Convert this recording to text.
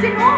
buenísimo.